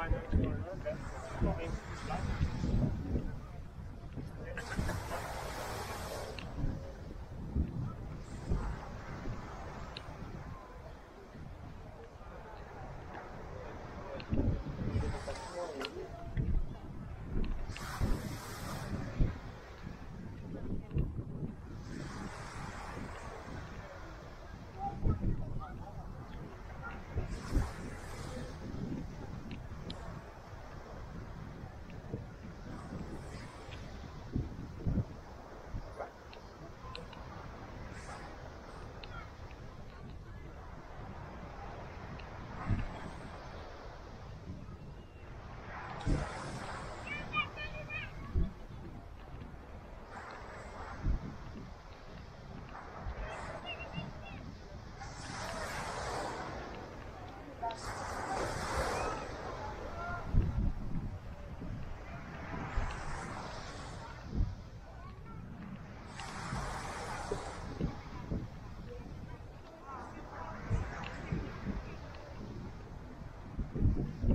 Thank you.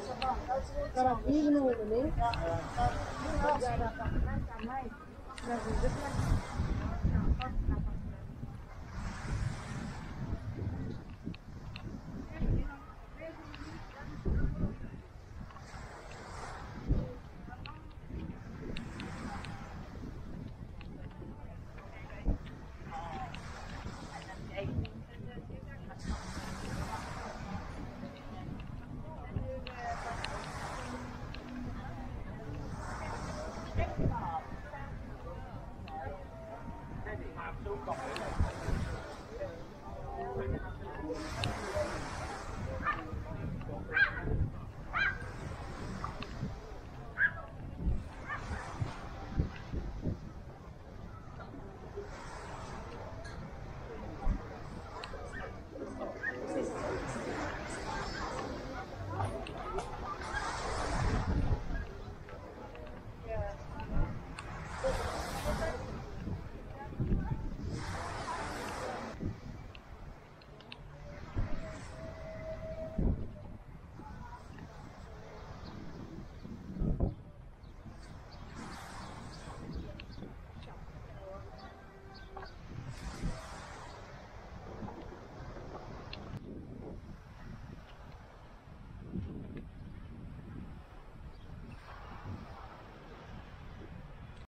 O cara né?